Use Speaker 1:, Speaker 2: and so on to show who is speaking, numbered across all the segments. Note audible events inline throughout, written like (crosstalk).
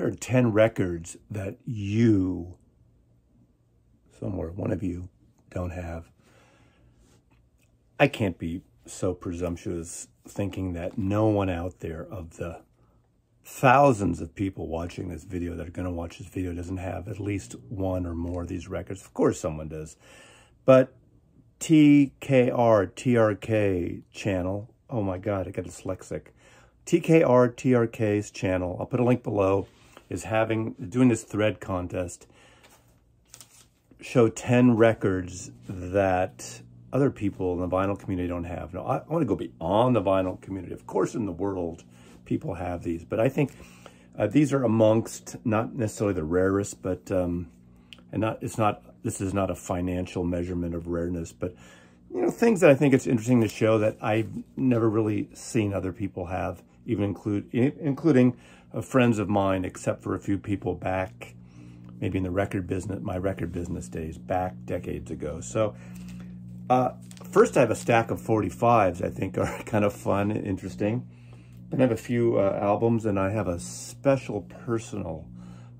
Speaker 1: here are 10 records that you, somewhere, one of you, don't have. I can't be so presumptuous thinking that no one out there of the thousands of people watching this video that are going to watch this video doesn't have at least one or more of these records. Of course someone does. But TKR, TRK channel, oh my God, I got dyslexic. TKR, TRK's channel, I'll put a link below, is having, doing this thread contest, show 10 records that other people in the vinyl community don't have. Now, I want to go beyond the vinyl community. Of course, in the world, people have these, but I think uh, these are amongst not necessarily the rarest, but um, and not it's not this is not a financial measurement of rareness, but you know things that I think it's interesting to show that I've never really seen other people have, even include including uh, friends of mine, except for a few people back, maybe in the record business, my record business days back decades ago. So. Uh, first, I have a stack of 45s I think are (laughs) kind of fun and interesting. I have a few uh, albums and I have a special personal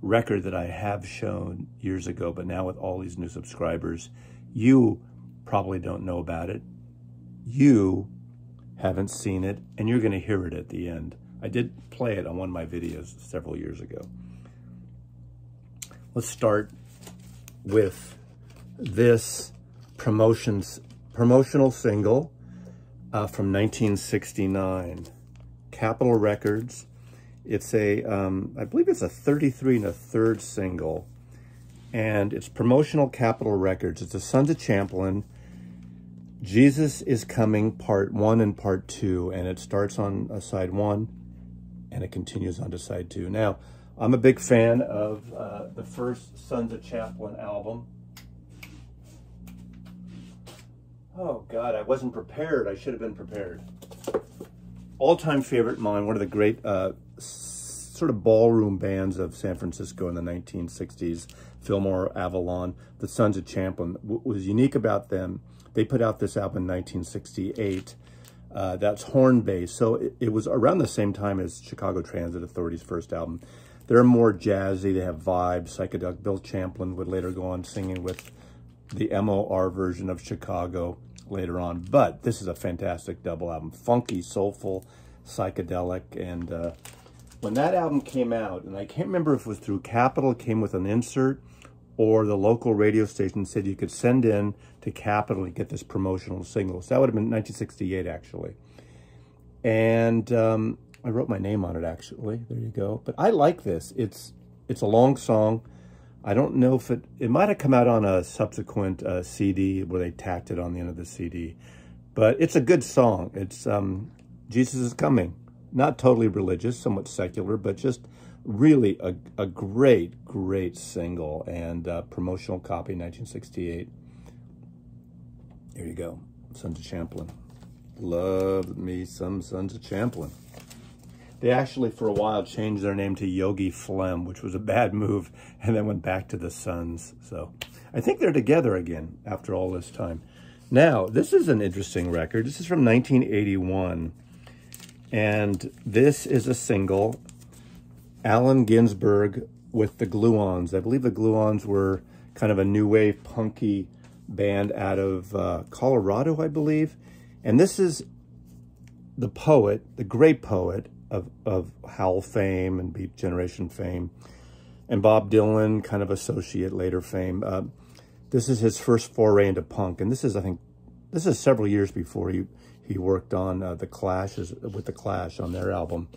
Speaker 1: record that I have shown years ago, but now with all these new subscribers, you probably don't know about it. You haven't seen it, and you're going to hear it at the end. I did play it on one of my videos several years ago. Let's start with this promotions promotional single uh, from 1969. Capitol Records. It's a, um, I believe it's a 33 and a third single, and it's promotional Capitol Records. It's the Sons of Champlin. Jesus is Coming, part one and part two, and it starts on uh, side one, and it continues on to side two. Now, I'm a big fan of uh, the first Sons of Champlin album. Oh God, I wasn't prepared. I should have been prepared all-time favorite mine, one of the great uh, sort of ballroom bands of San Francisco in the 1960s, Fillmore, Avalon, the Sons of Champlin. What was unique about them, they put out this album in 1968. Uh, that's horn based. So it, it, was around the same time as Chicago Transit Authority's first album. They're more jazzy. They have vibes, psychedelic. Bill Champlin would later go on singing with the MOR version of Chicago later on. But this is a fantastic double album. Funky, soulful, psychedelic. And uh, when that album came out, and I can't remember if it was through Capitol, came with an insert, or the local radio station said you could send in to Capitol and get this promotional single. So that would have been 1968, actually. And um, I wrote my name on it, actually. There you go. But I like this. It's it's a long song. I don't know if it, it might have come out on a subsequent uh, CD where they tacked it on the end of the CD. But it's a good song. It's um, Jesus is Coming. Not totally religious, somewhat secular, but just really a, a great, great single and uh, promotional copy, 1968. Here you go, Sons of Champlin. Love me some Sons of Champlin. They actually, for a while, changed their name to Yogi Phlegm, which was a bad move, and then went back to the Sons. So I think they're together again after all this time. Now, this is an interesting record. This is from 1981, and this is a single, Allen Ginsberg with the Gluons. I believe the Gluons were kind of a new wave punky band out of uh, Colorado, I believe. And this is the poet, the great poet, of, of Howl fame and Beat Generation fame, and Bob Dylan, kind of associate later fame. Uh, this is his first foray into punk, and this is, I think, this is several years before he, he worked on uh, The Clash, with The Clash on their album.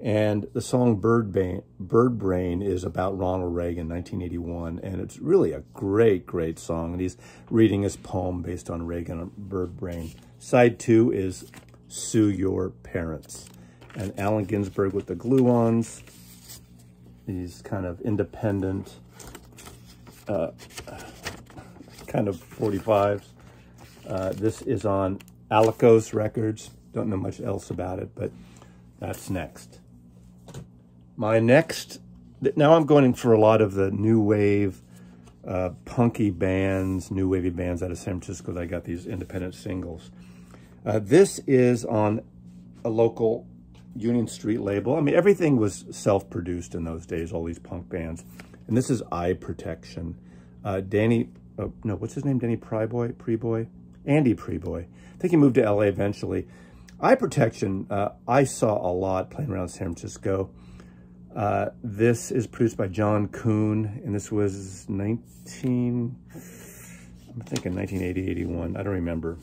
Speaker 1: And the song Bird Brain, Bird Brain is about Ronald Reagan, 1981, and it's really a great, great song. And he's reading his poem based on Reagan, Bird Brain. Side two is Sue Your Parents and Allen Ginsberg with the gluons. These kind of independent, uh, kind of 45s. Uh, this is on Alicos Records. Don't know much else about it, but that's next. My next, now I'm going for a lot of the new wave, uh, punky bands, new wavy bands out of San Francisco that I got these independent singles. Uh, this is on a local Union Street label. I mean, everything was self-produced in those days, all these punk bands. And this is Eye Protection. Uh, Danny, oh, no, what's his name? Danny Prieboy? Prieboy? Andy Prieboy. I think he moved to LA eventually. Eye Protection, uh, I saw a lot playing around San Francisco. Uh, this is produced by John Kuhn, and this was 19, I'm thinking 1980, 81, I don't remember.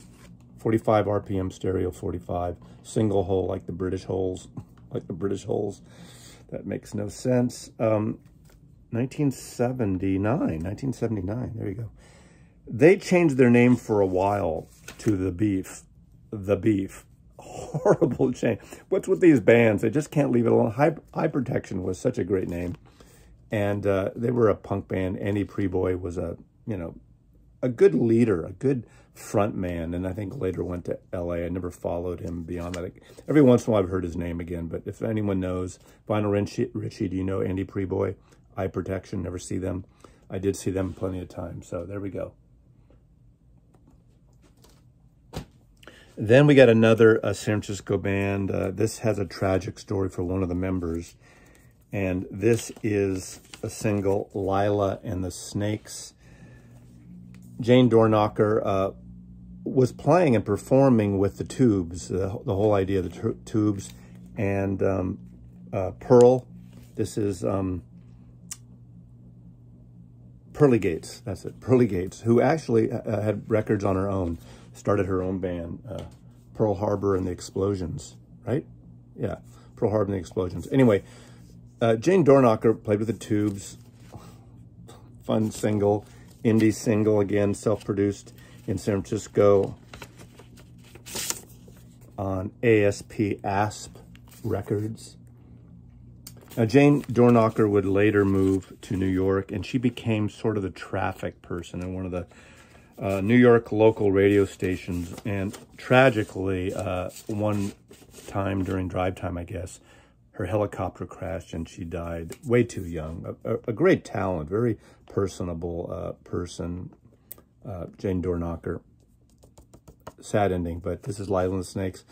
Speaker 1: 45 RPM stereo, 45. Single hole like the British holes, (laughs) like the British holes. That makes no sense. Um, 1979, 1979, there you go. They changed their name for a while to The Beef, The Beef. Horrible change. What's with these bands? They just can't leave it alone. High, Eye Protection was such a great name. And uh, they were a punk band. Andy Prieboy was a, you know, a good leader, a good front man, and I think later went to L.A. I never followed him beyond that. Every once in a while I've heard his name again, but if anyone knows, Vinyl Richie, Richie do you know Andy Prieboy? Eye Protection, never see them. I did see them plenty of times, so there we go. Then we got another uh, San Francisco band. Uh, this has a tragic story for one of the members. And this is a single, Leila and the Snakes. Jane Dornacker uh, was playing and performing with the Tubes, the, the whole idea of the Tubes, and um, uh, Pearl. This is um, Pearly Gates, that's it, Pearly Gates, who actually uh, had records on her own, started her own band, uh, Pearl Harbor and the Explosions, right? Yeah, Pearl Harbor and the Explosions. Anyway, uh, Jane Dornacker played with the Tubes, fun single, indie single, again, self-produced in San Francisco on ASP ASP Records. Now, Jane Dornacker would later move to New York, and she became sort of the traffic person in one of the uh, New York local radio stations. And tragically, uh, one time during drive time, I guess, her helicopter crashed and she died way too young. A, a, great talent, very personable uh, person, uh, Jane Dornacker. Sad ending, but this is the Snakes.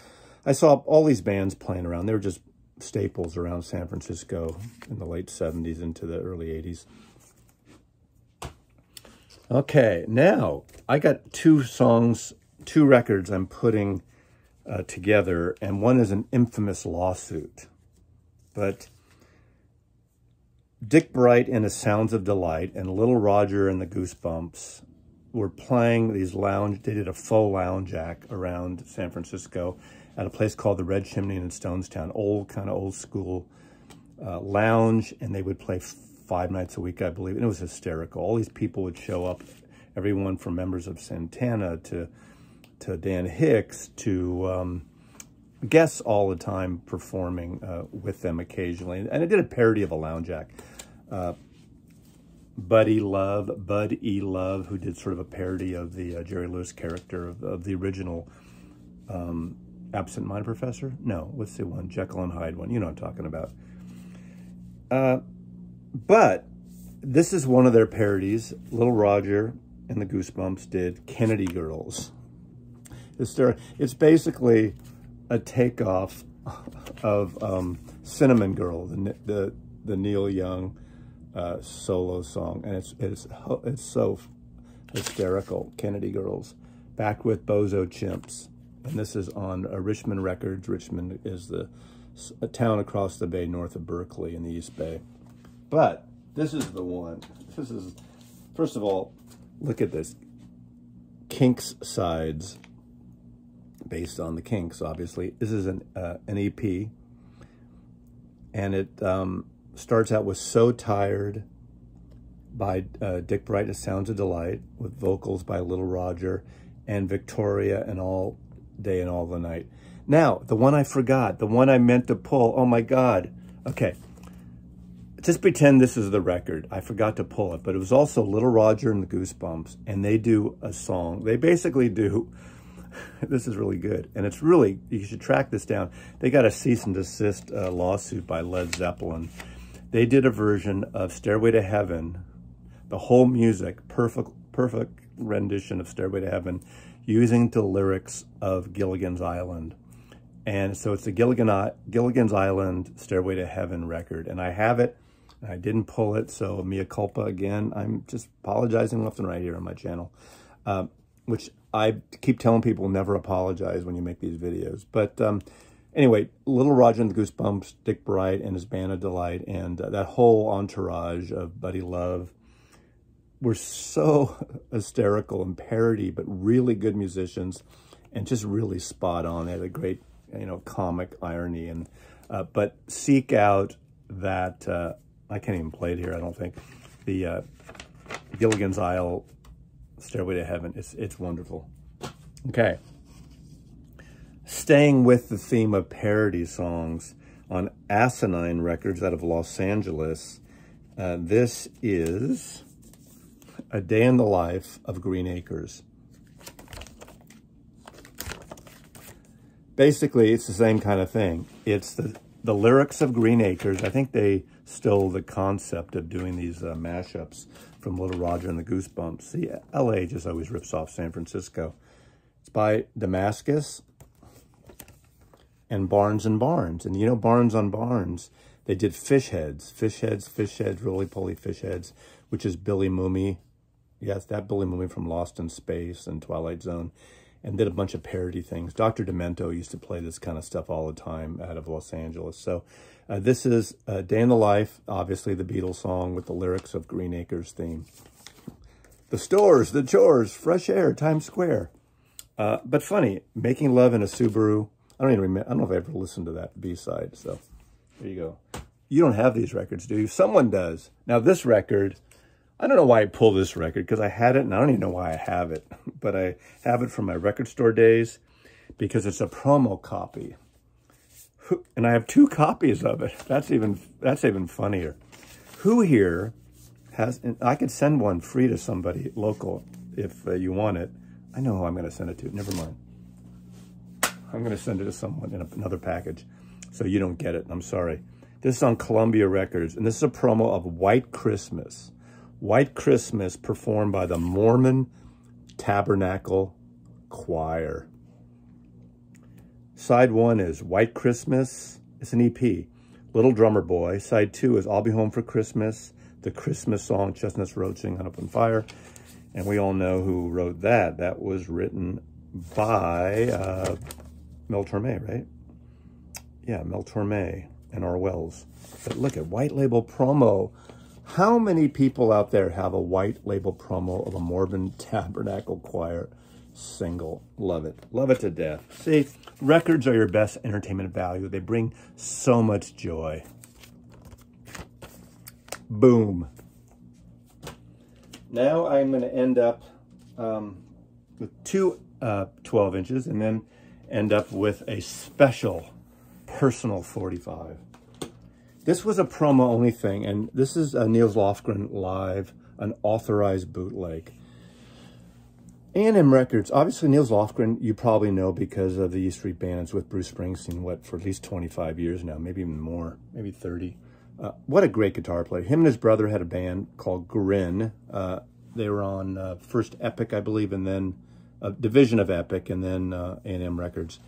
Speaker 1: I saw all these bands playing around. They were just staples around San Francisco in the late 70s into the early 80s. Okay, now I got two songs, two records I'm putting uh, together, and one is an infamous lawsuit. But Dick Bright and his Sounds of Delight and Little Roger and the Goosebumps were playing these lounge, they did a faux lounge act around San Francisco at a place called the Red Chimney in Stonestown, old, kind of old school uh, lounge, and they would play five nights a week, I believe, and it was hysterical. All these people would show up, everyone from members of Santana to to Dan Hicks to um, guests all the time performing uh, with them occasionally. And I did a parody of a lounge act. Uh, Buddy Love, Bud E. Love, who did sort of a parody of the uh, Jerry Lewis character of, of the original um, Absent Minded Professor? No, what's the one? Jekyll and Hyde one. You know what I'm talking about. But this is one of their parodies. Little Roger and the Goosebumps did Kennedy Girls. It's basically a takeoff of um, Cinnamon Girl, the, the, the Neil Young uh, solo song. And it's, it's, it's so hysterical. Kennedy Girls. Back with Bozo Chimps. And this is on uh, Richmond Records. Richmond is the a town across the bay north of Berkeley in the East Bay. But this is the one. This is, first of all, look at this. Kinks Sides based on the Kinks, obviously. This is an, uh, an EP, and it um, starts out with So Tired by uh, Dick Bright Sounds of Delight, with vocals by Little Roger, and Victoria and All Day and All the Night. Now, the one I forgot, the one I meant to pull, oh my God. Okay, just pretend this is the record. I forgot to pull it, but it was also Little Roger and the Goosebumps, and they do a song. They basically do (laughs) this is really good. And it's really, you should track this down. They got a cease and desist uh, lawsuit by Led Zeppelin. They did a version of Stairway to Heaven, the whole music, perfect, perfect rendition of Stairway to Heaven, using the lyrics of Gilligan's Island. And so it's the Gilligan, Gilligan's Island Stairway to Heaven record. And I have it. I didn't pull it, so mea culpa again. I'm just apologizing left and right here on my channel, uh, which I keep telling people never apologize when you make these videos. But um, anyway, Little Roger and the Goosebumps, Dick Bright and his band of delight, and uh, that whole entourage of Buddy Love were so (laughs) hysterical and parody, but really good musicians and just really spot on. They had a great, you know, comic irony. And uh, But seek out that, uh, I can't even play it here, I don't think, the uh, Gilligan's Isle Stairway to Heaven. It's, it's wonderful. Okay. Staying with the theme of parody songs on Asinine Records out of Los Angeles, uh, this is A Day in the Life of Green Acres. Basically, it's the same kind of thing. It's the, the lyrics of Green Acres. I think they stole the concept of doing these uh, mashups from Little Roger and the Goosebumps. See, LA just always rips off San Francisco. It's by Damascus and Barnes and Barnes. And you know Barnes on Barnes, they did fish heads, fish heads, fish heads, roly-poly fish heads, which is Billy Mumy. Yes, that Billy Mumy from Lost in Space and Twilight Zone and did a bunch of parody things. Dr. Demento used to play this kind of stuff all the time out of Los Angeles. So uh, this is uh, Day in the Life, obviously the Beatles song with the lyrics of Green Acres theme. The stores, the chores, fresh air, Times Square. Uh, but funny, making love in a Subaru. I don't even remember. I don't know if I ever listened to that B-side. So there you go. You don't have these records, do you? Someone does. Now this record I don't know why I pulled this record because I had it and I don't even know why I have it, (laughs) but I have it from my record store days because it's a promo copy. And I have two copies of it. That's even that's even funnier. Who here has, I could send one free to somebody local if uh, you want it. I know who I'm going to send it to. Never mind. I'm going to send it to someone in another package so you don't get it. I'm sorry. This is on Columbia Records, and this is a promo of White Christmas. White Christmas performed by the Mormon Tabernacle Choir. Side one is White Christmas. It's an EP. Little Drummer Boy. Side two is I'll Be Home for Christmas. The Christmas song Chestnuts Roasting on Open Fire. And we all know who wrote that. That was written by uh, Mel Torme, right? Yeah, Mel Torme and R. Wells. But look at White Label Promo how many people out there have a white label promo of a Mormon Tabernacle Choir single? Love it. Love it to death. See, records are your best entertainment value. They bring so much joy. Boom. Now I'm going to end up um, with two uh, 12 inches and then end up with a special personal 45. This was a promo only thing, and this is a Nils Lofgren live, an authorized bootleg. A&M Records, obviously Nils Lofgren, you probably know because of the E Street Bands with Bruce Springsteen, what, for at least 25 years now, maybe even more, maybe 30. Uh, what a great guitar player. Him and his brother had a band called Grin. Uh, they were on uh, first Epic, I believe, and then a division of Epic, and then A&M uh, Records.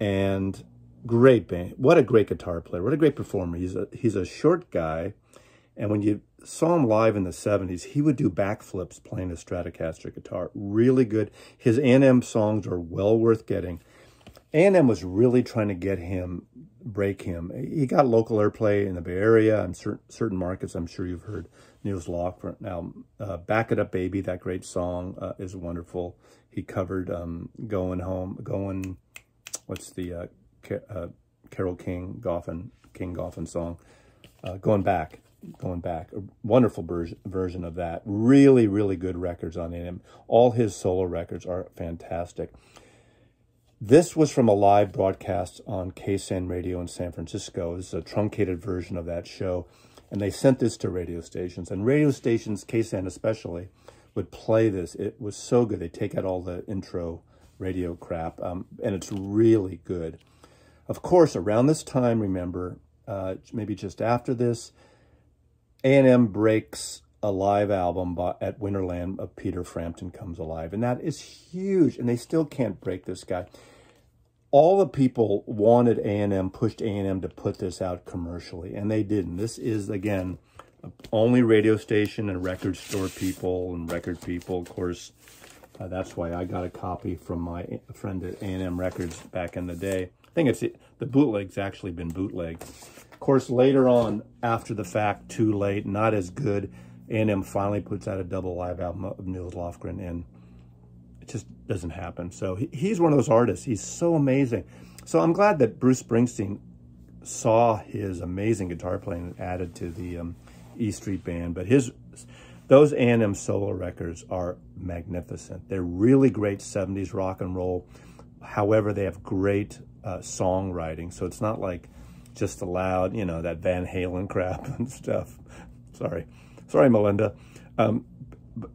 Speaker 1: And Great band. What a great guitar player. What a great performer. He's a, he's a short guy. And when you saw him live in the 70s, he would do backflips playing a Stratocaster guitar. Really good. His A&M songs are well worth getting. A&M was really trying to get him, break him. He got local airplay in the Bay Area and certain, certain markets. I'm sure you've heard Nils Lofgren. Now, uh, Back It Up Baby, that great song uh, is wonderful. He covered um, Going Home, Going, what's the uh, uh, Carole King Goffin King Goffin song. Uh, going back, going back, a wonderful version version of that. Really, really good records on him. All his solo records are fantastic. This was from a live broadcast on KSAN Radio in San Francisco. This is a truncated version of that show. And they sent this to radio stations. And radio stations, KSAN especially, would play this. It was so good. They take out all the intro radio crap. Um, and it's really good. Of course, around this time, remember, uh, maybe just after this, A&M breaks a live album by, at Winterland of Peter Frampton Comes Alive. And that is huge. And they still can't break this guy. all the people wanted A&M, pushed A&M to put this out commercially, and they didn't. This is, again, only radio station and record store people and record people. Of course, uh, that's why I got a copy from my friend at A&M Records back in the day. Think it's the bootleg's actually been bootlegged. Of course, later on, after the fact, too late, not as good, A&M finally puts out a double live album of Nils Lofgren, and it just doesn't happen. So he, he's one of those artists. He's so amazing. So I'm glad that Bruce Springsteen saw his amazing guitar playing and added to the um, E Street Band. But his those A&M solo records are magnificent. They're really great 70s rock and roll. However, they have great uh, songwriting. So it's not like just loud, you know, that Van Halen (laughs) crap and stuff. Sorry. Sorry, Melinda. Um,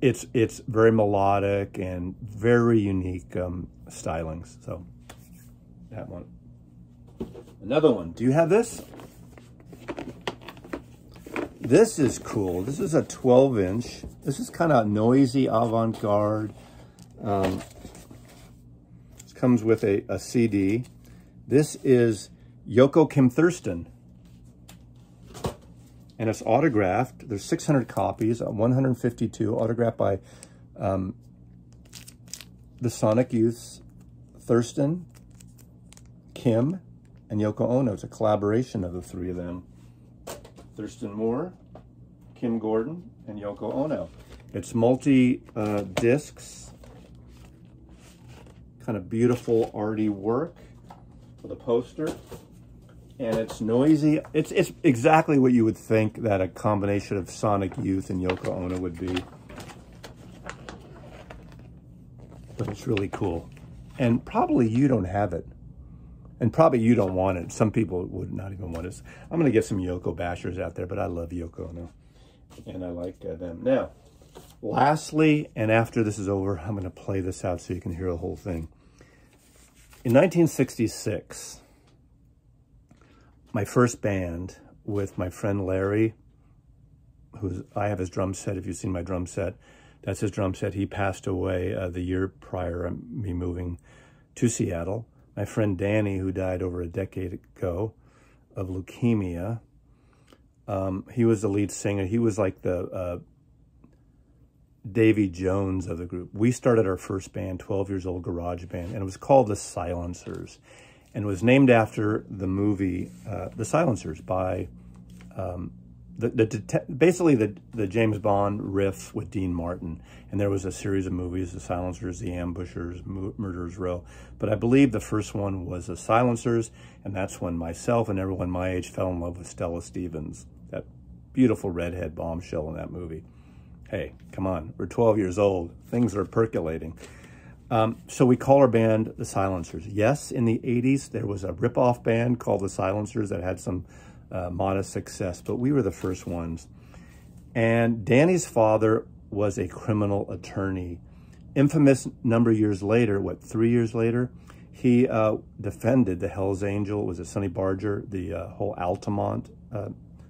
Speaker 1: it's it's very melodic and very unique um, stylings. So that one. Another one. Do you have this? This is cool. This is a 12 inch. This is kind of noisy avant-garde. Um, comes with a, a CD. This is Yoko Kim Thurston and it's autographed. There's 600 copies, uh, 152, autographed by um, the Sonic Youths, Thurston, Kim, and Yoko Ono. It's a collaboration of the three of them. Thurston Moore, Kim Gordon, and Yoko Ono. It's multi-discs, uh, kind of beautiful arty work for the poster and it's noisy. It's it's exactly what you would think that a combination of Sonic Youth and Yoko Ono would be. But it's really cool. And probably you don't have it. And probably you don't want it. Some people would not even want it. I'm going to get some Yoko bashers out there, but I love Yoko Ono. And I like uh, them. Now, lastly, and after this is over, I'm going to play this out so you can hear the whole thing. In 1966, my first band with my friend Larry, who's I have his drum set. If you've seen my drum set, that's his drum set. He passed away uh, the year prior to me moving to Seattle. My friend Danny, who died over a decade ago of leukemia, um, he was the lead singer. He was like the uh, Davy Jones of the group. We started our first band, 12 years old garage band, and it was called The Silencers and was named after the movie uh, The Silencers by um, the, the basically the, the James Bond riff with Dean Martin. And there was a series of movies, The Silencers, The Ambushers, Murderers Row. But I believe the first one was The Silencers, and that's when myself and everyone my age fell in love with Stella Stevens, that beautiful redhead bombshell in that movie. Hey, come on, we're 12 years old. Things are percolating. Um, so we call our band the Silencers. Yes, in the 80s, there was a rip-off band called the Silencers that had some uh, modest success, but we were the first ones. And Danny's father was a criminal attorney. Infamous number of years later, what, three years later, he uh, defended the Hells Angel, was it Sonny Barger, the uh, whole Altamont uh,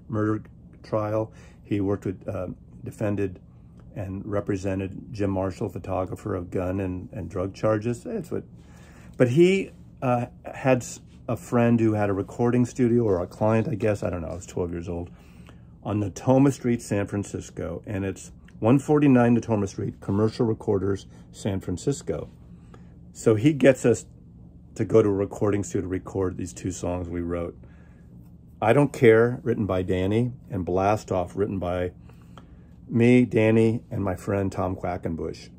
Speaker 1: murder trial. He worked with, uh, defended and represented Jim Marshall, photographer of gun and, and drug charges. That's what, but he uh, had a friend who had a recording studio or a client, I guess, I don't know, I was 12 years old, on Natoma Street, San Francisco. And it's 149 Natoma Street, Commercial Recorders, San Francisco. So he gets us to go to a recording studio to record these two songs we wrote. I Don't Care, written by Danny, and Blast Off, written by me, Danny, and my friend Tom Quackenbush,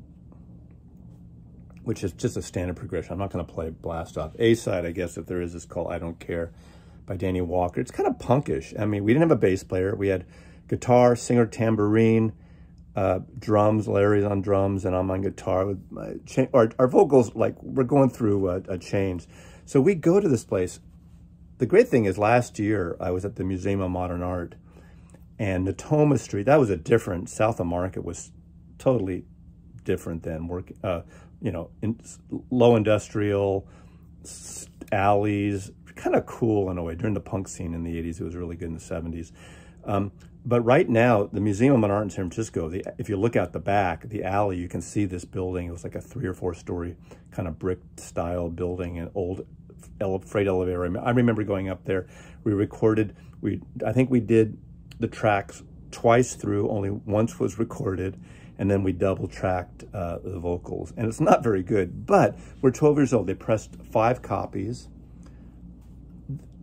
Speaker 1: which is just a standard progression. I'm not going to play Blast Off. A side, I guess, if there is, is called I Don't Care by Danny Walker. It's kind of punkish. I mean, we didn't have a bass player. We had guitar, singer, tambourine, uh, drums. Larry's on drums, and I'm on guitar. With my our, our vocals, like, we're going through a, a change. So we go to this place. The great thing is last year, I was at the Museum of Modern Art, and Natoma Street, that was a different, South of Market was totally different than work, uh, you know, in, low industrial, alleys, kind of cool in a way. During the punk scene in the 80s, it was really good in the 70s. Um, but right now, the Museum of Art in San Francisco, the, if you look out the back, the alley, you can see this building. It was like a three or four story kind of brick style building, an old freight elevator. I remember going up there. We recorded, we I think we did the tracks twice through, only once was recorded, and then we double tracked uh, the vocals. And it's not very good, but we're 12 years old. They pressed five copies.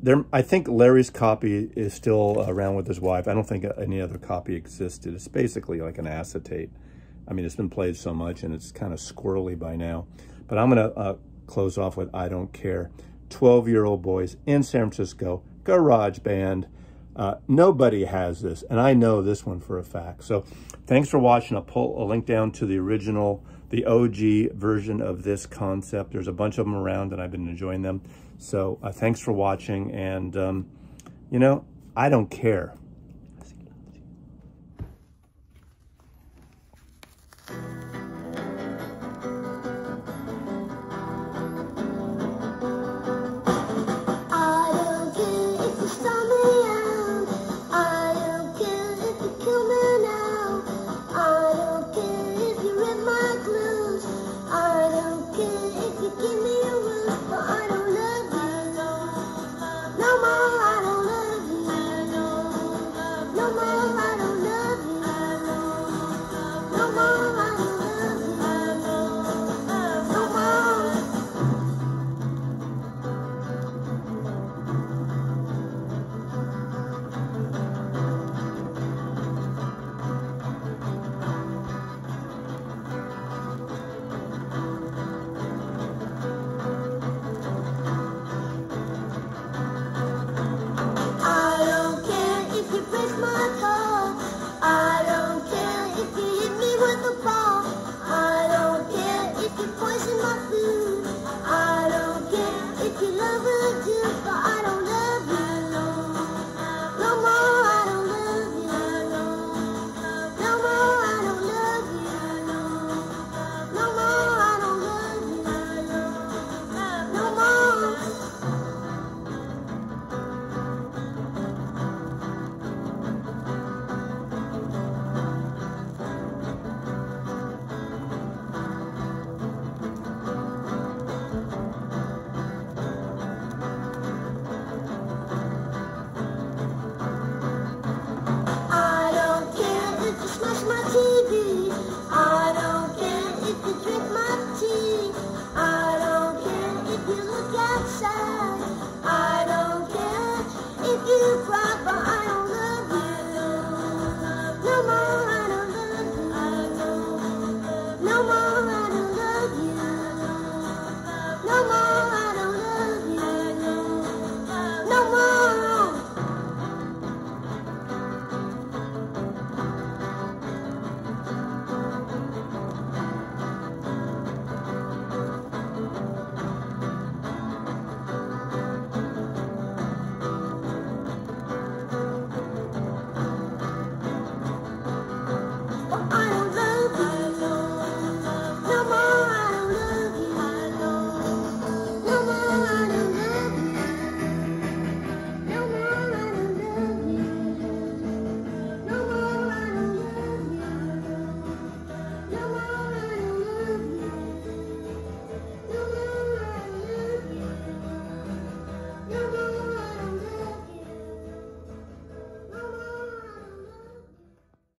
Speaker 1: There, I think Larry's copy is still around with his wife. I don't think any other copy existed. It's basically like an acetate. I mean, it's been played so much and it's kind of squirrely by now. But I'm going to uh, close off with I Don't Care. 12-year-old boys in San Francisco, garage band. Uh, nobody has this, and I know this one for a fact. So thanks for watching. I'll pull a link down to the original, the OG version of this concept. There's a bunch of them around, and I've been enjoying them. So uh, thanks for watching, and, um, you know, I don't care.